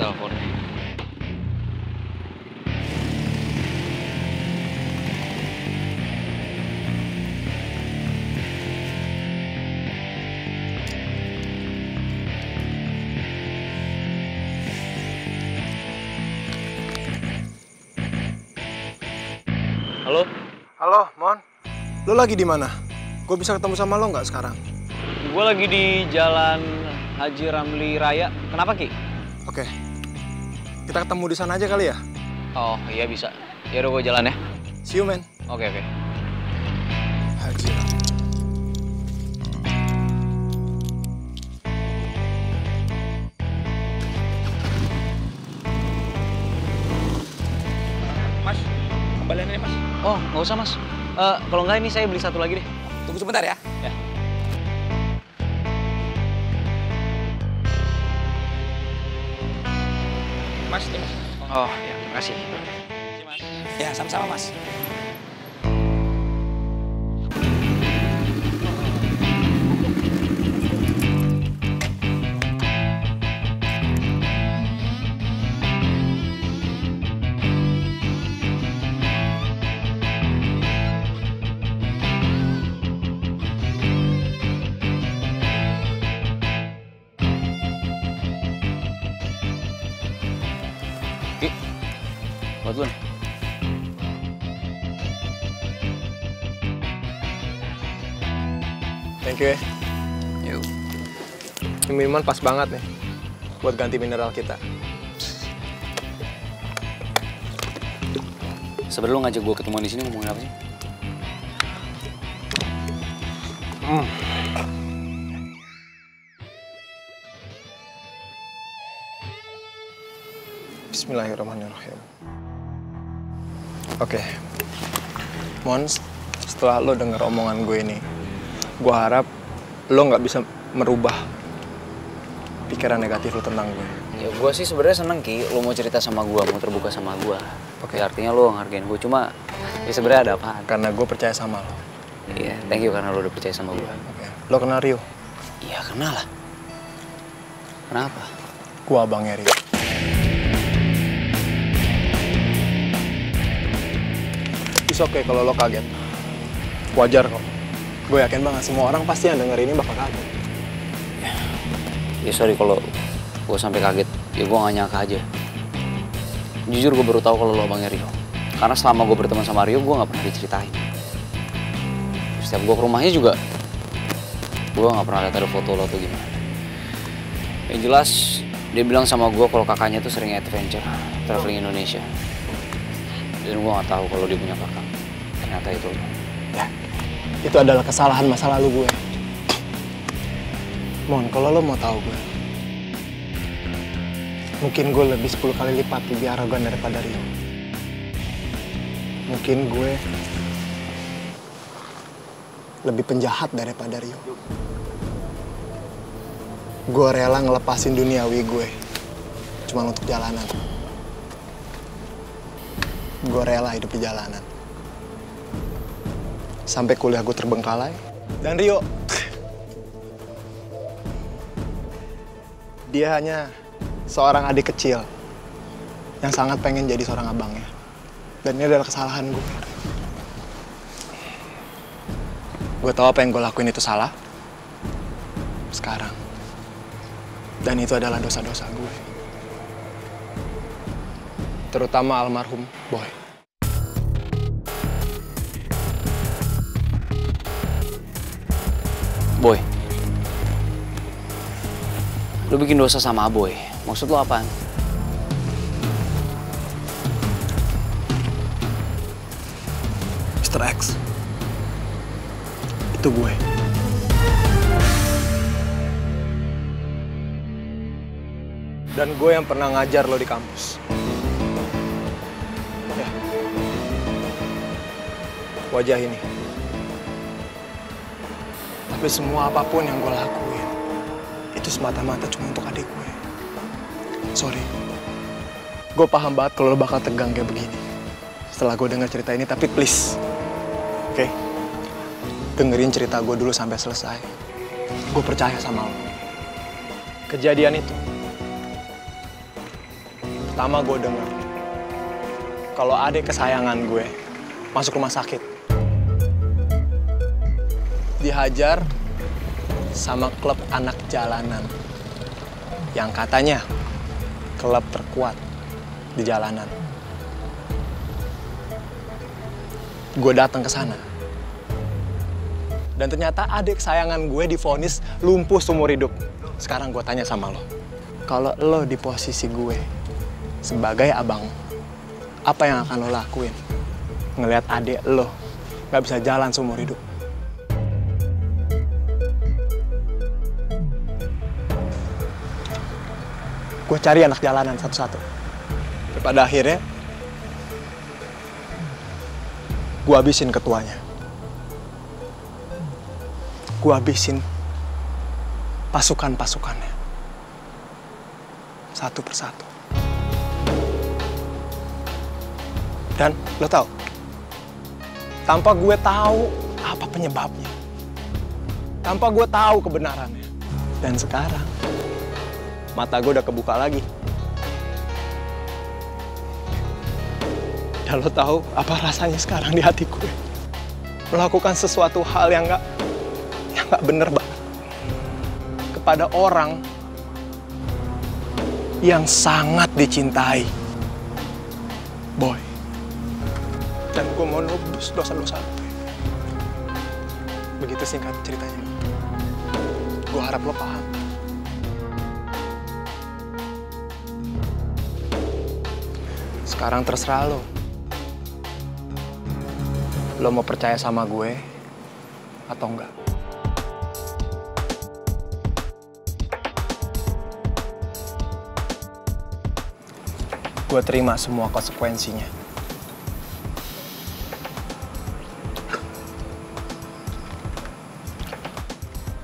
telepon Halo? Halo, Mon. Lo lagi di mana? Gue bisa ketemu sama lo nggak sekarang? Gue lagi di Jalan Haji Ramli Raya. Kenapa, Ki? Oke, okay. Kita ketemu di sana aja kali ya? Oh, iya bisa. Ya udah gue jalan ya. See you, man. Oke, oke. Haji Mas, kembaliannya mas. Oh, nggak usah, Mas. Eh, kalau nggak ini saya beli satu lagi deh. Tunggu sebentar ya. Ya. Mas. Oh, ya, makasih. Ya, sama-sama mas. Nih. Thank you ya. Yuk. Ini minuman pas banget nih. Buat ganti mineral kita. Sebelum lu ngajak gue ketemuan di sini ngomongin apa sih? Bismillahirrahmanirrahim. Oke. Mons, setelah lo denger omongan gue ini, gue harap lo nggak bisa merubah pikiran negatif lo tentang gue. Ya gue sih sebenarnya seneng Ki, lu mau cerita sama gue, mau terbuka sama gue. Oke. Ya, artinya lu ngargain gue, cuma ya sebenarnya ada apaan. Karena gue percaya sama lo. Iya, thank you karena lu udah percaya sama gue. Oke. Lo kenal Rio? Iya, kenal lah. Kenapa? Gue abangnya Rio. It's okay kalau lo kaget. Wajar kok. Gue yakin banget semua orang pasti yang denger ini bakal kaget. Ya sorry kalau gue sampai kaget. Ya gue gak nyangka aja. Jujur gue baru tahu kalau lo abangnya Rio. Karena selama gue berteman sama Rio, gue gak pernah diceritain. Setiap gue ke rumahnya juga, gue gak pernah lihat ada foto lo atau gimana. Yang jelas, dia bilang sama gue kalau kakaknya tuh sering adventure, traveling Indonesia. Dan gue gak tahu kalau dia punya kakak. Ternyata itu. Ya, itu adalah kesalahan masa lalu gue. Mon, kalau lo mau tahu gue, mungkin gue lebih 10 kali lipat lebih arogan daripada Rio. Mungkin gue lebih penjahat daripada Rio. Gue rela ngelepasin duniawi gue cuma untuk jalanan. Gue rela hidup di jalanan. Sampai kuliah gue terbengkalai. Dan Rio, dia hanya seorang adik kecil yang sangat pengen jadi seorang abangnya. Dan ini adalah kesalahan gue. Gue tahu apa yang gue lakuin itu salah. Sekarang. Dan itu adalah dosa-dosa gue. Terutama almarhum Boy. Boy. Lu bikin dosa sama Boy. Maksud lu apaan? Mr. X. Itu gue. Dan gue yang pernah ngajar lo di kampus. Ya. Wajah ini. Tapi semua apa pun yang gue lakuin, itu semata-mata cuma untuk adik gue. Sorry. Gue paham banget kalau lo bakal tegang kayak begini. Setelah gue dengar cerita ini, tapi please. Oke? Dengerin cerita gue dulu sampai selesai. Gue percaya sama lo. Kejadian itu. Pertama gue denger. Kalau adik kesayangan gue masuk rumah sakit. Dihajar sama klub anak jalanan. Yang katanya klub terkuat di jalanan. gue datang ke sana. Dan ternyata adik kesayangan gue difonis lumpuh seumur hidup. Sekarang gue tanya sama lo. Kalau lo di posisi gue sebagai abang, apa yang akan lo lakuin? Ngelihat adik lo nggak bisa jalan seumur hidup. Gue cari anak jalanan satu-satu. Pada akhirnya, gue habisin ketuanya. Gue habisin pasukan-pasukannya. Satu persatu. Dan lo tau, tanpa gue tahu apa penyebabnya, tanpa gue tahu kebenarannya, dan sekarang mata gue udah kebuka lagi. Dan lo tahu apa rasanya sekarang di hati gue? Melakukan sesuatu hal yang gak, yang gak bener banget. Kepada orang yang sangat dicintai. Boy. Dan gue mau nebus dosa-dosa. Begitu singkat ceritanya. Gue harap lo paham. Sekarang terserah lo. Lo mau percaya sama gue atau enggak? Gue terima semua konsekuensinya.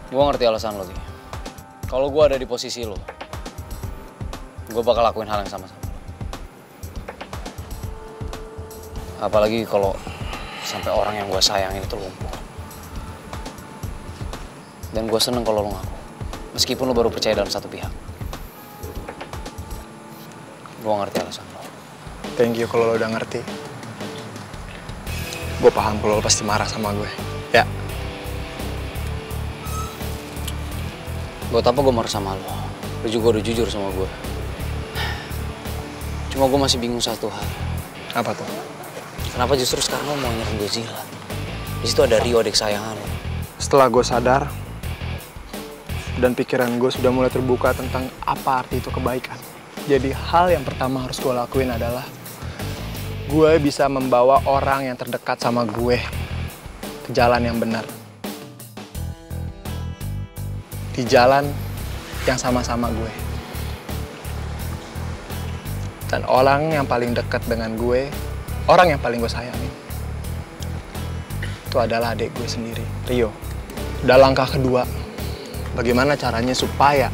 Gue ngerti alasan lo. Kalau gue ada di posisi lo, gue bakal lakuin hal yang sama Apalagi kalau sampai orang yang gue sayangin itu lumpuh. Dan gue seneng kalau lo ngaku. Meskipun lo baru percaya dalam satu pihak. Gue ngerti alasan lo. Thank you kalau lo udah ngerti. Gue paham kalau lo pasti marah sama gue. Ya, Buat apa gue marah sama lo? Lo juga udah jujur sama gue. Cuma gue masih bingung satu hal. apa tuh? Kenapa justru sekarang lo mau nyerang Godzilla? Di situ ada Rio adik sayangan lo. Setelah gue sadar dan pikiran gue sudah mulai terbuka tentang apa arti itu kebaikan. Jadi hal yang pertama harus gue lakuin adalah gue bisa membawa orang yang terdekat sama gue ke jalan yang benar. Di jalan yang sama-sama gue. Dan orang yang paling dekat dengan gue, orang yang paling gue sayangin, itu adalah adik gue sendiri, Rio. Udah langkah kedua, bagaimana caranya supaya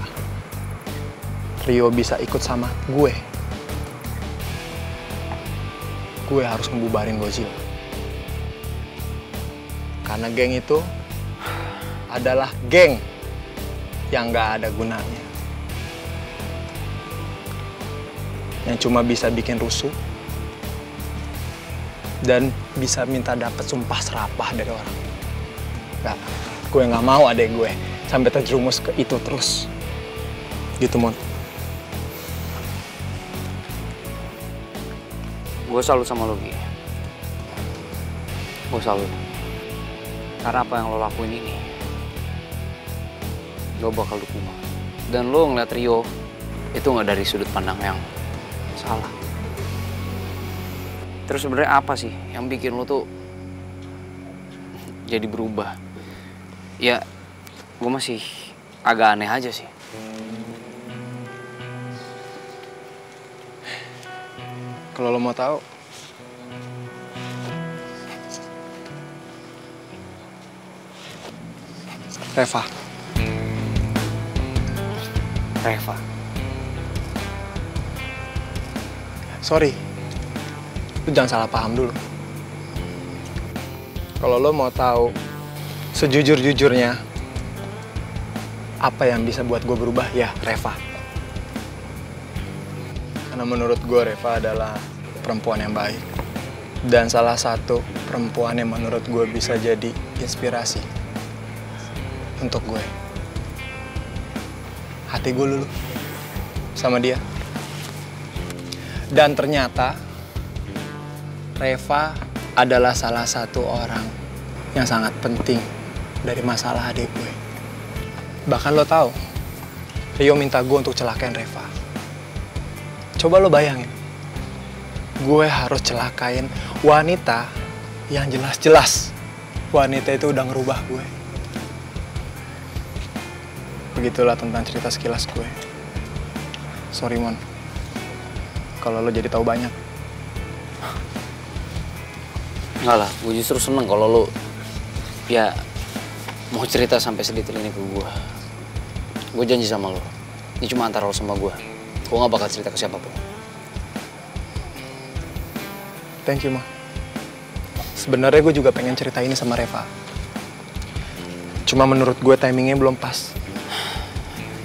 Rio bisa ikut sama gue. Gue harus ngebubarin Godzilla. Karena geng itu adalah geng yang gak ada gunanya. Yang cuma bisa bikin rusuh dan bisa minta dapat sumpah serapah dari orang. Gak, gue nggak mau adek gue sampai terjerumus ke itu terus. Gitu, Mon. Gue salut sama lo, Gi. Gue salut. Karena apa yang lo lakuin ini, lo bakal dukung. Dan lo ngeliat Rio, itu nggak dari sudut pandang yang salah. Terus sebenarnya apa sih yang bikin lo tuh jadi berubah? Ya, gue masih agak aneh aja sih. Kalau lo mau tahu, Reva, Reva. sorry, lu jangan salah paham dulu. Kalau lo mau tahu sejujur-jujurnya apa yang bisa buat gue berubah, ya Reva. Karena menurut gue Reva adalah perempuan yang baik. Dan salah satu perempuan yang menurut gue bisa jadi inspirasi untuk gue. Hati gue lulu sama dia. Dan ternyata Reva adalah salah satu orang yang sangat penting dari masalah adik gue. Bahkan lo tahu, Rio minta gue untuk celakain Reva. Coba lo bayangin, gue harus celakain wanita yang jelas-jelas wanita itu udah ngerubah gue. Begitulah tentang cerita sekilas gue. Sorry Mon, kalau lo jadi tahu banyak. Enggak lah, gue justru seneng kalau lo ya mau cerita sampai sedetail ini ke gue. Gue janji sama lo, ini cuma antara lo sama gue. Gue gak bakal cerita ke siapa pun. Thank you, Ma. Sebenarnya gue juga pengen cerita ini sama Reva. Cuma menurut gue timingnya belum pas.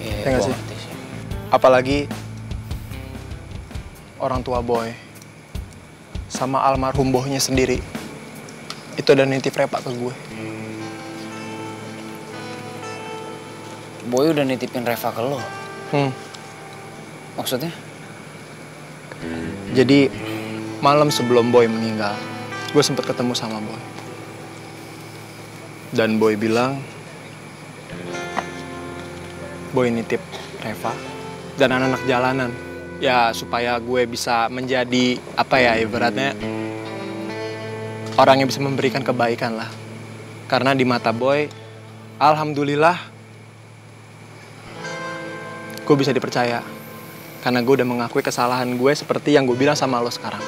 Iya, Ya sih? ngerti sih. Apalagi orang tua boy sama almarhum bohnya sendiri itu udah nitip Reva ke gue. Boy udah nitipin Reva ke lo. Hmm. Maksudnya? Jadi malam sebelum boy meninggal, gue sempet ketemu sama boy. Dan boy bilang, boy nitip Reva dan anak-anak jalanan. Ya supaya gue bisa menjadi apa ya ibaratnya orang yang bisa memberikan kebaikan lah. Karena di mata boy, alhamdulillah gue bisa dipercaya. Karena gue udah mengakui kesalahan gue seperti yang gue bilang sama lo sekarang.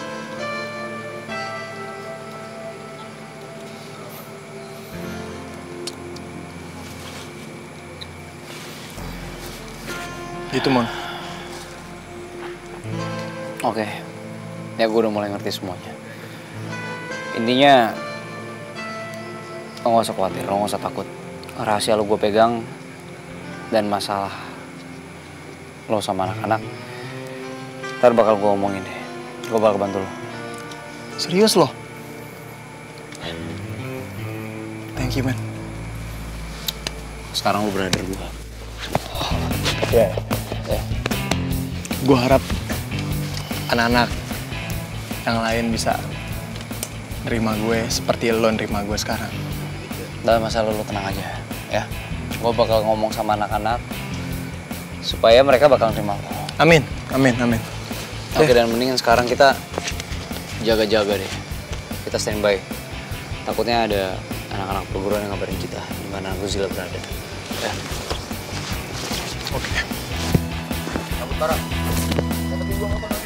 Gitu, Mon. Oke. Ya gue udah mulai ngerti semuanya. Intinya, lo gak usah khawatir, lo gak usah takut. Rahasia lo gue pegang, dan masalah lo sama anak-anak, ntar bakal gue omongin deh. Gue bakal bantu lo. Serius loh? Thank you, man. Sekarang lo brother gue. Ya. Ya. Gue harap anak-anak yang lain bisa nerima gue seperti lo nerima gue sekarang. Dalam masalah lo tenang aja, ya. Gue bakal ngomong sama anak-anak, supaya mereka bakal nerima lo. Amin, amin, amin. Oke, dan mendingan sekarang kita jaga-jaga deh. Kita standby. Takutnya ada anak-anak perguruan yang ngabarin kita di mana Godzilla berada. Ya. Oke. Parah. Dapetin gua motor